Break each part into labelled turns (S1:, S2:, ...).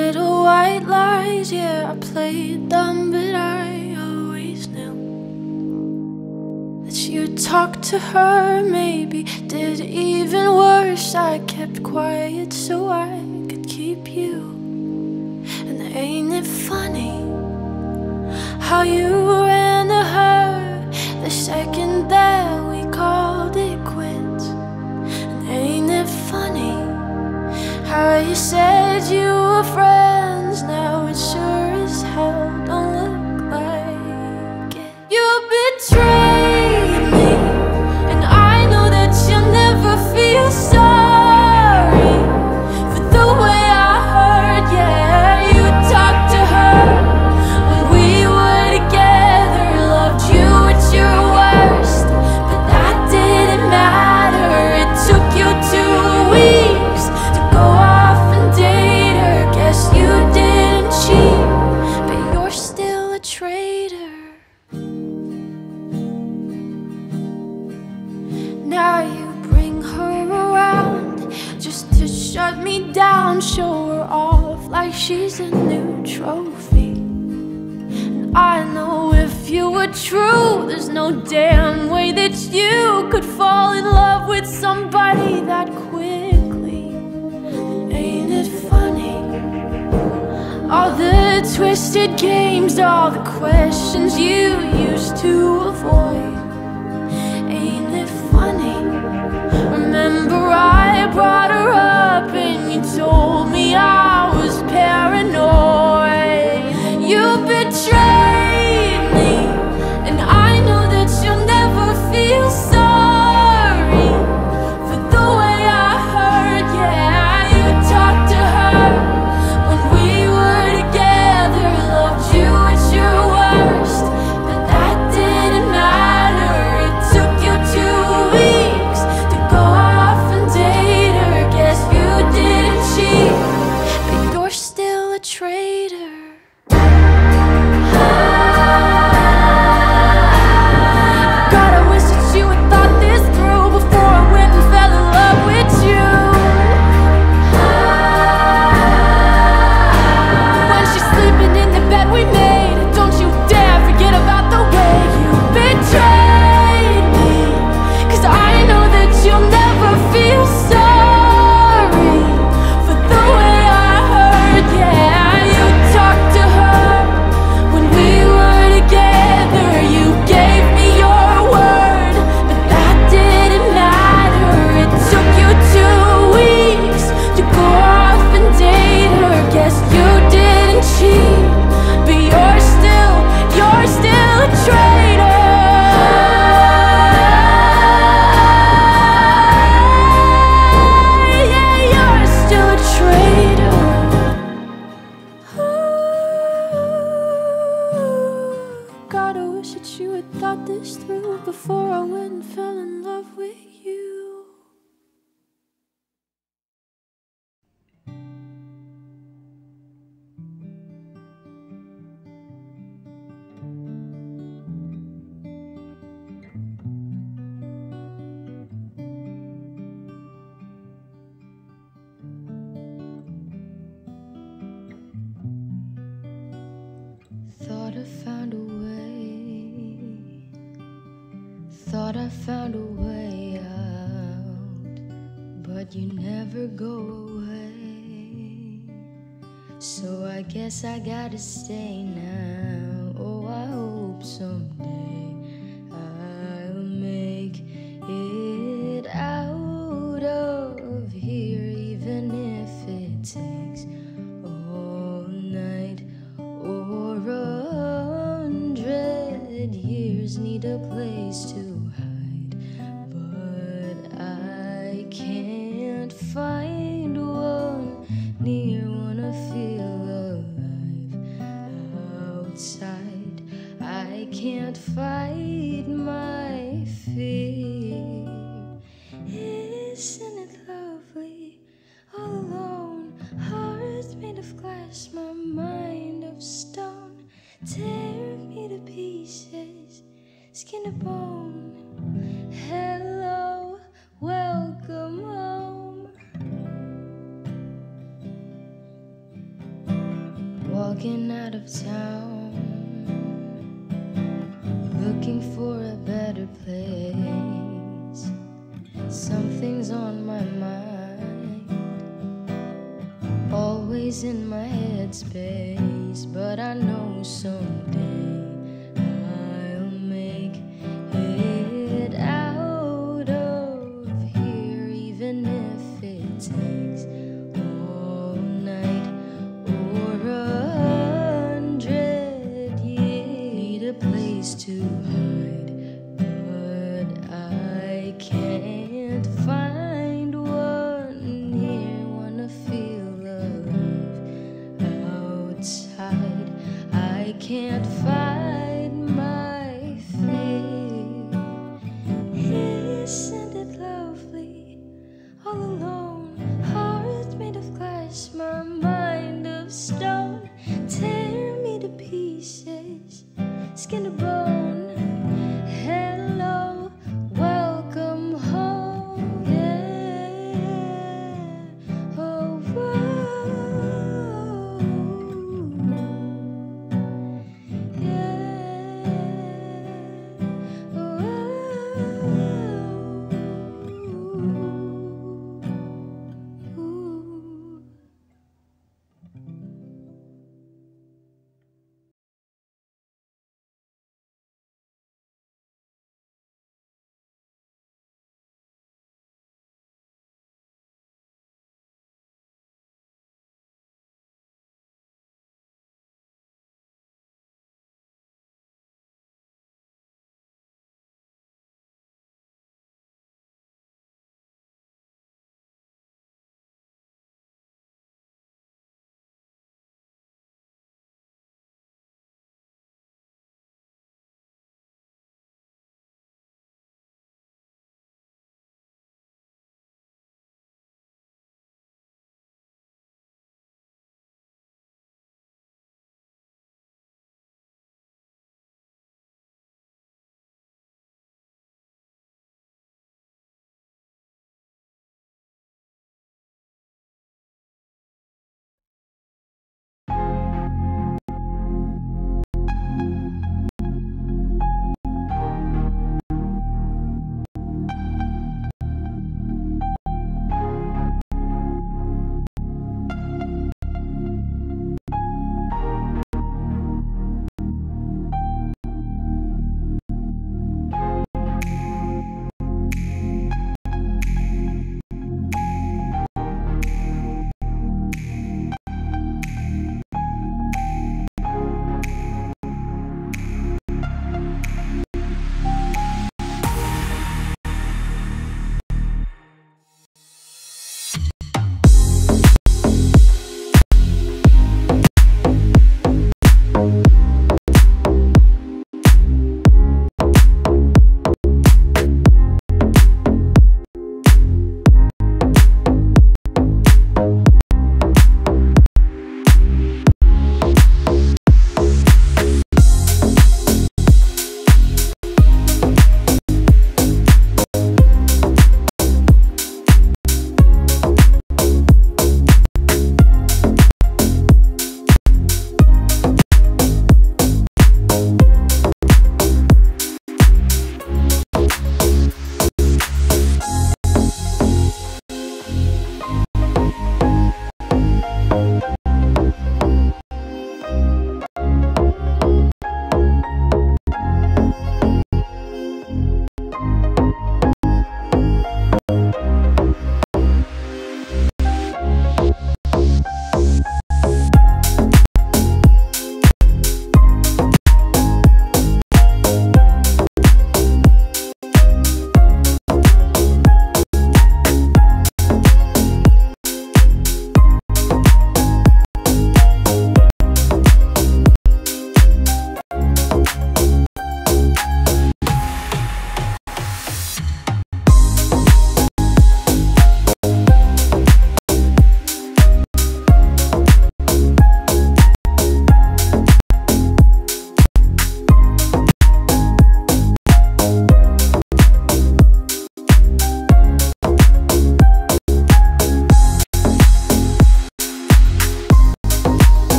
S1: little white lies. Yeah, I played them, but I always knew That you talked to her, maybe Did even worse. I kept quiet so I could keep you. And ain't it funny How you ran to her the second that How you said you were afraid. Shut me down, show her off like she's a new trophy. And I know if you were true, there's no damn way that you could fall in love with somebody that quickly. And ain't it funny? All the twisted games, all the questions you used to avoid. Ain't it funny? Remember, I brought her up
S2: we are. found a way out, but you never go away. So I guess I gotta stay now. Christmas. someday.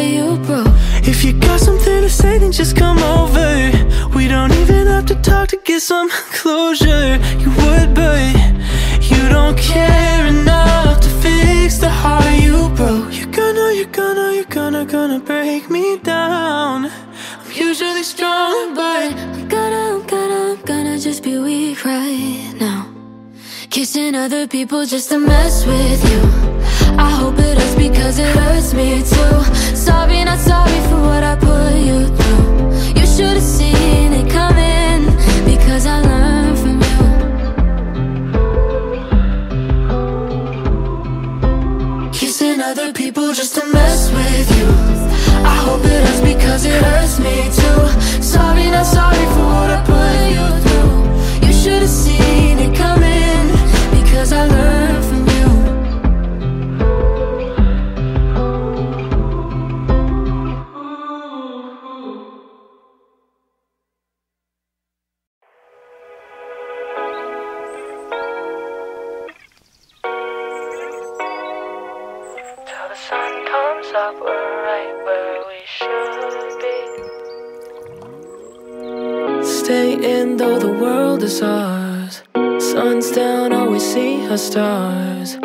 S1: You broke.
S3: If you got something to say, then just come over. We don't even have to talk to get some closure. You would, but you don't care enough to fix the heart you broke. You're gonna, you're gonna, you're gonna, gonna break me down. I'm usually strong, but
S1: I'm gonna, I'm gonna, I'm gonna just be weak right now. Kissing other people just to mess with you. I hope it hurts because it hurts me too.
S3: Up, we're right where we should be. Stay in though the world is ours. Sun's down, all we see are stars.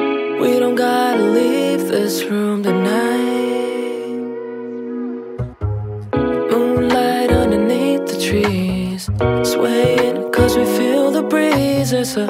S3: We don't gotta leave this room tonight. Moonlight underneath the trees. Swaying cause we feel the breeze. It's a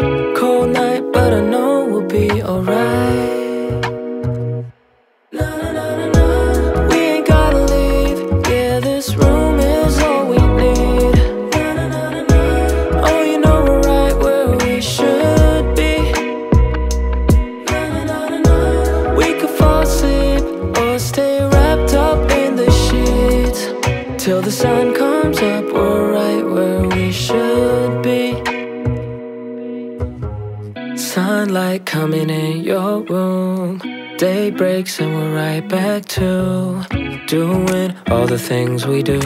S3: doing all the things we do.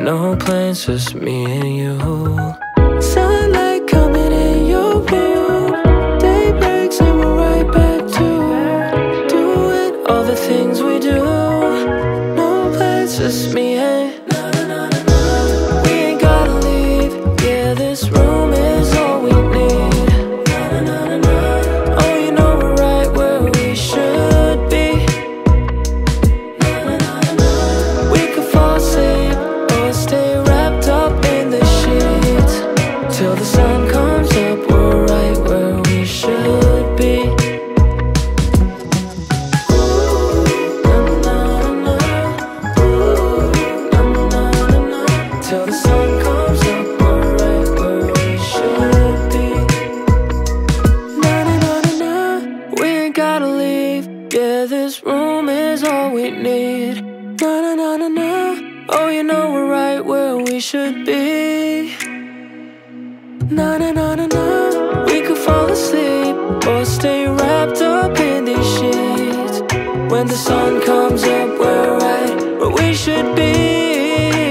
S3: No plans, just me and you. Wrapped up in these sheets. When the sun comes up, we're right where we should be.